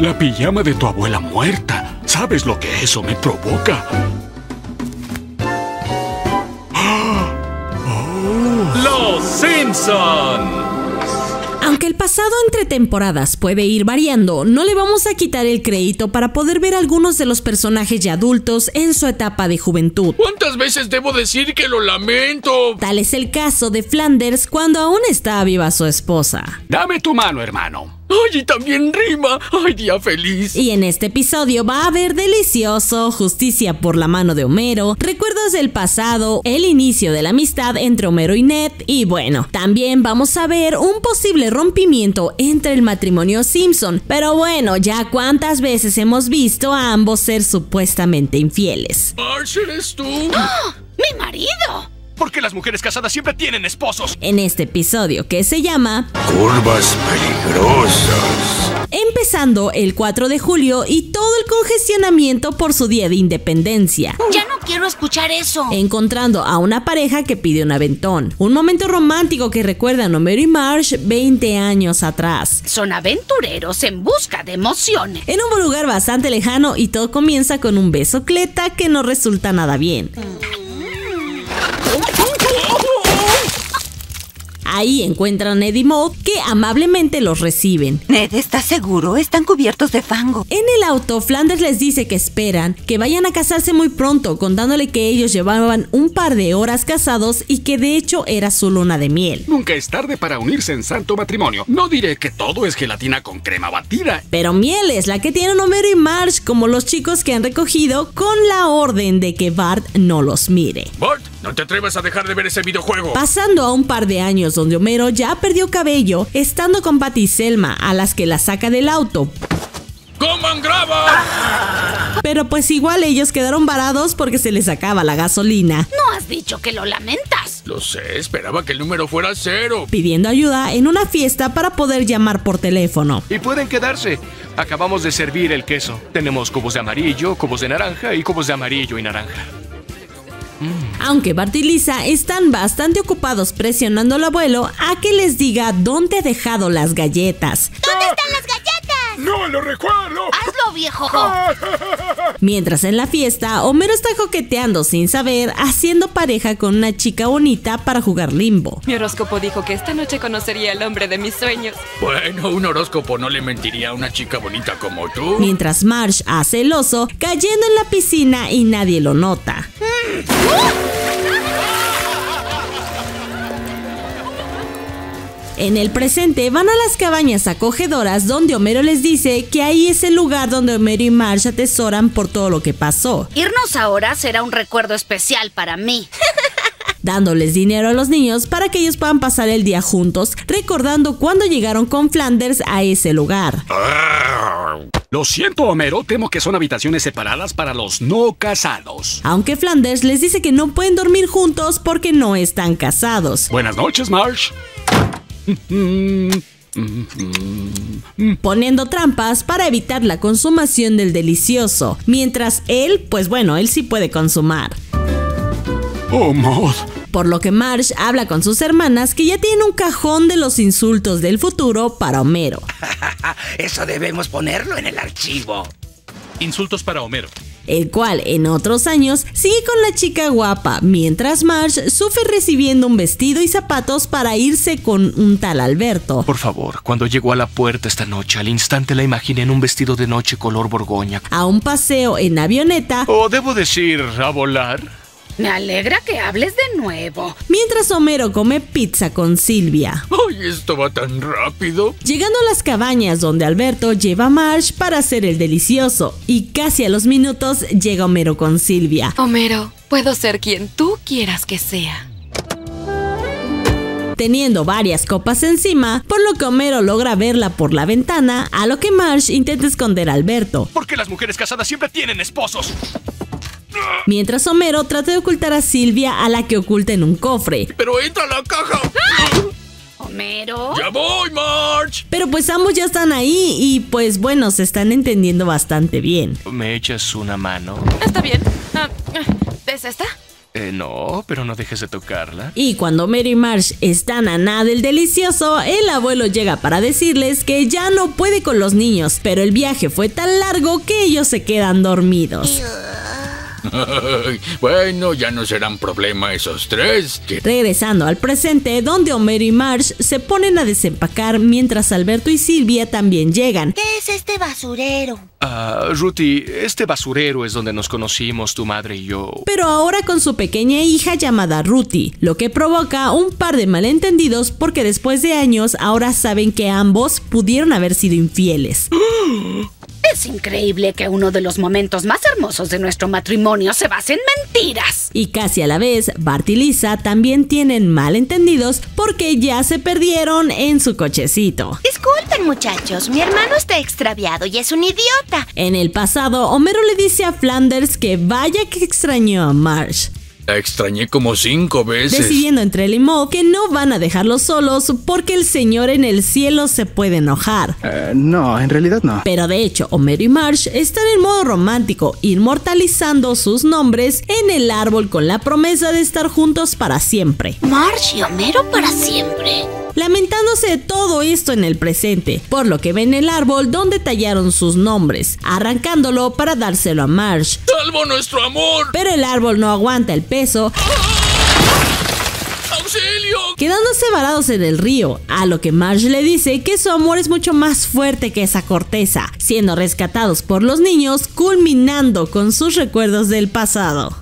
La pijama de tu abuela muerta. ¿Sabes lo que eso me provoca? Los Simpson. Aunque el pasado entre temporadas puede ir variando, no le vamos a quitar el crédito para poder ver algunos de los personajes ya adultos en su etapa de juventud. ¿Cuántas veces debo decir que lo lamento? Tal es el caso de Flanders cuando aún está viva su esposa. Dame tu mano, hermano. ¡Ay, y también rima! ¡Ay, día feliz! Y en este episodio va a haber delicioso, justicia por la mano de Homero, recuerdos del pasado, el inicio de la amistad entre Homero y Ned, y bueno, también vamos a ver un posible rompimiento entre el matrimonio Simpson. Pero bueno, ya cuántas veces hemos visto a ambos ser supuestamente infieles. Marsh, ¿eres tú? ¡Mi marido! Porque las mujeres casadas siempre tienen esposos. En este episodio que se llama Curvas peligrosas. Empezando el 4 de julio y todo el congestionamiento por su día de independencia. Ya no quiero escuchar eso. Encontrando a una pareja que pide un aventón. Un momento romántico que recuerda a Homero y Marsh 20 años atrás. Son aventureros en busca de emociones. En un lugar bastante lejano y todo comienza con un beso cleta que no resulta nada bien. Ahí encuentran a Ned y Maud que amablemente los reciben. Ned, ¿estás seguro? Están cubiertos de fango. En el auto, Flanders les dice que esperan que vayan a casarse muy pronto, contándole que ellos llevaban un par de horas casados y que de hecho era su luna de miel. Nunca es tarde para unirse en santo matrimonio. No diré que todo es gelatina con crema batida. Pero miel es la que tienen Homero y Marsh como los chicos que han recogido con la orden de que Bart no los mire. Bart, no te atrevas a dejar de ver ese videojuego. Pasando a un par de años donde Homero ya perdió cabello, estando con Patty y Selma, a las que la saca del auto. ¡Coman grava! Pero pues igual ellos quedaron varados porque se les acaba la gasolina, ¿No has dicho que lo lamentas? Lo sé, esperaba que el número fuera cero. pidiendo ayuda en una fiesta para poder llamar por teléfono. Y pueden quedarse. Acabamos de servir el queso. Tenemos cubos de amarillo, cubos de naranja y cubos de amarillo y naranja. Aunque Bart y Lisa están bastante ocupados presionando al abuelo a que les diga dónde ha dejado las galletas. ¿Dónde están las galletas? ¡No lo recuerdo! Hazlo, viejo. Mientras en la fiesta, Homero está coqueteando sin saber, haciendo pareja con una chica bonita para jugar limbo. Mi horóscopo dijo que esta noche conocería al hombre de mis sueños. Bueno, un horóscopo no le mentiría a una chica bonita como tú. Mientras Marsh hace el oso, cayendo en la piscina y nadie lo nota. En el presente van a las cabañas acogedoras donde Homero les dice que ahí es el lugar donde Homero y Marsh atesoran por todo lo que pasó, Irnos ahora será un recuerdo especial para mí. dándoles dinero a los niños para que ellos puedan pasar el día juntos, recordando cuando llegaron con Flanders a ese lugar. Lo siento, Homero. Temo que son habitaciones separadas para los no casados. Aunque Flanders les dice que no pueden dormir juntos porque no están casados, Buenas noches, Marsh. Poniendo trampas para evitar la consumación del delicioso, mientras él, pues bueno, él sí puede consumar. Oh, Maud. Por lo que Marsh habla con sus hermanas que ya tienen un cajón de los insultos del futuro para Homero. Eso debemos ponerlo en el archivo. Insultos para Homero. El cual en otros años sigue con la chica guapa, mientras Marge sufre recibiendo un vestido y zapatos para irse con un tal Alberto. Por favor, cuando llegó a la puerta esta noche, al instante la imaginé en un vestido de noche color borgoña. A un paseo en avioneta, O debo decir, a volar. Me alegra que hables de nuevo. mientras Homero come pizza con Silvia. ¡Ay, esto va tan rápido! Llegando a las cabañas donde Alberto lleva a Marge para hacer el delicioso, y casi a los minutos llega Homero con Silvia. Homero, puedo ser quien tú quieras que sea. teniendo varias copas encima, por lo que Homero logra verla por la ventana, a lo que Marge intenta esconder a Alberto, Porque las mujeres casadas siempre tienen esposos. Mientras Homero trata de ocultar a Silvia a la que oculta en un cofre. Pero entra a la caja. Homero. ¡Ya voy, March! Pero pues ambos ya están ahí y pues bueno, se están entendiendo bastante bien. ¿Me echas una mano? Está bien. Ah, ah, ¿Es esta? Eh, no, pero no dejes de tocarla. Y cuando Homero y Marge están a nada del delicioso, el abuelo llega para decirles que ya no puede con los niños, pero el viaje fue tan largo que ellos se quedan dormidos. bueno, ya no serán problema esos tres. Regresando al presente, donde Homero y Marge se ponen a desempacar mientras Alberto y Silvia también llegan. ¿Qué es este basurero? Ah, Ruthie, este basurero es donde nos conocimos tu madre y yo. Pero ahora con su pequeña hija llamada Ruthie, lo que provoca un par de malentendidos porque después de años ahora saben que ambos pudieron haber sido infieles. Es increíble que uno de los momentos más hermosos de nuestro matrimonio se base en mentiras. Y casi a la vez, Bart y Lisa también tienen malentendidos porque ya se perdieron en su cochecito. Disculpen muchachos, mi hermano está extraviado y es un idiota. En el pasado, Homero le dice a Flanders que vaya que extrañó a Marsh. La extrañé como cinco veces. Decidiendo entre él y Maud que no van a dejarlos solos porque el señor en el cielo se puede enojar. Eh, no, en realidad no. Pero de hecho, Homero y Marsh están en modo romántico, inmortalizando sus nombres en el árbol con la promesa de estar juntos para siempre. Marsh y Homero para siempre lamentándose de todo esto en el presente, por lo que ven el árbol donde tallaron sus nombres, arrancándolo para dárselo a Marsh. ¡Salvo nuestro amor! Pero el árbol no aguanta el peso. ¡Auxilio! Quedándose varados en el río, a lo que Marsh le dice que su amor es mucho más fuerte que esa corteza, siendo rescatados por los niños, culminando con sus recuerdos del pasado.